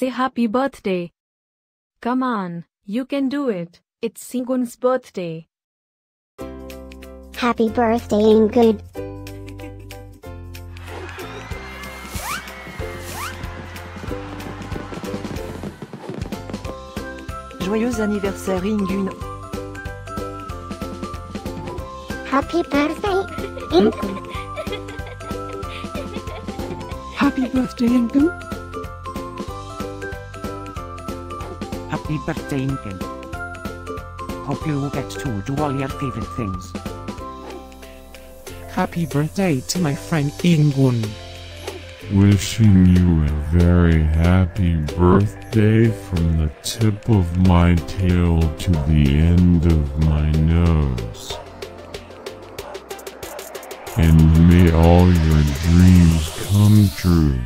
say happy birthday. Come on, you can do it. It's Ingunn's birthday. Happy birthday Ingunn. Joyeux anniversaire Ingunn. Happy birthday Ingunn. Happy birthday, Ingunn. Happy birthday, Ingunn. Hope you will get to do all your favorite things. Happy birthday to my friend Ingunn. Wishing you a very happy birthday from the tip of my tail to the end of my nose. And may all your dreams come true.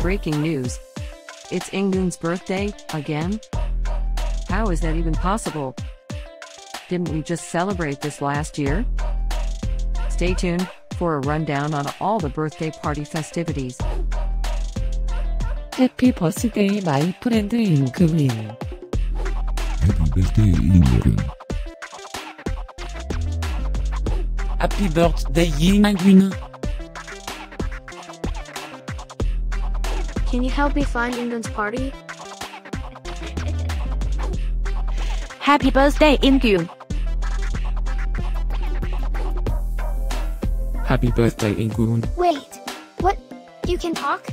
Breaking news. It's Ingunn's birthday, again? How is that even possible? Didn't we just celebrate this last year? Stay tuned for a rundown on all the birthday party festivities. Happy birthday, my friend Ingunn. Happy birthday, Ingunn. Happy birthday, Ingunn. Can you help me find Ingunn's party? Happy birthday, Ingunn. Happy birthday, Ingunn. Wait, what? You can talk?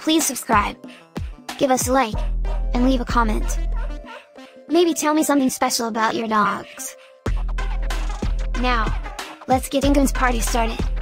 Please subscribe. Give us a like. And leave a comment. Maybe tell me something special about your dogs. Now, let's get Ingunn's party started.